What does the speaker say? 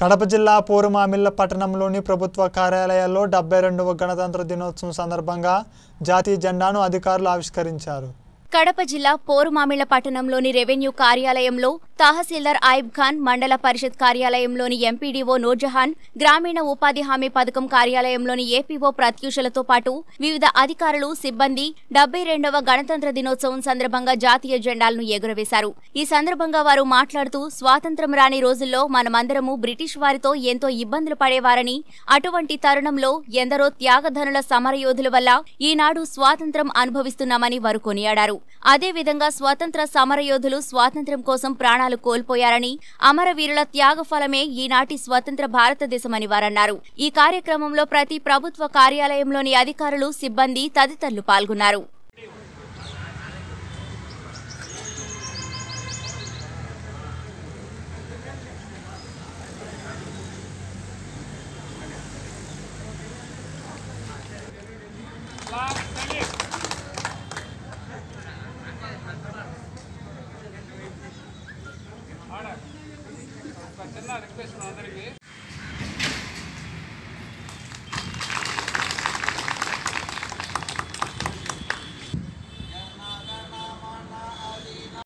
కడప జిల్లా పోరుమామిల్ల పట్టణంలోని ప్రభుత్వ కార్యాలయాల్లో డెబ్బై రెండవ గణతంత్ర దినోత్సవం సందర్భంగా జాతీయ జెండాను అధికారులు ఆవిష్కరించారు. కడప జిల్లా పోరుమామిళ్ళ పట్టణంలోని రెవెన్యూ కార్యాలయంలో తహసీల్దార్ ఆయిబ్ ఖాన్ మండల పరిషత్ కార్యాలయంలోని ఎంపీడీఓ నూర్జహాన్ గ్రామీణ ఉపాధి హామీ పథకం కార్యాలయంలోని ఏపీఓ ప్రత్యూషలతో పాటు వివిధ అధికారులు సిబ్బంది డెబ్బై రెండవ గణతంత్ర దినోత్సవం సందర్భంగా జాతీయ జెండాలను ఎగురవేశారు. ఈ సందర్భంగా వారు మాట్లాడుతూ స్వాతంత్రం రాని రోజుల్లో మనమందరము బ్రిటిష్ వారితో ఎంతో ఇబ్బందులు పడేవారని అటువంటి తరుణంలో ఎందరో త్యాగధనుల సమరయోధుల వల్ల ఈనాడు స్వాతంత్రం అనుభవిస్తున్నామని వారు కొనియాడారు. అదేవిధంగా స్వాతంత్ర సమరయోధులు స్వాతంత్ర్యం కోసం ప్రాణాలు కోల్పోయారని అమరవీరుల త్యాగఫలమే ఈనాటి స్వతంత్ర భారతదేశమని వారన్నారు. ఈ కార్యక్రమంలో ప్రతి ప్రభుత్వ కార్యాలయంలోని అధికారులు సిబ్బంది తదితరులు పాల్గొన్నారు. पे सुना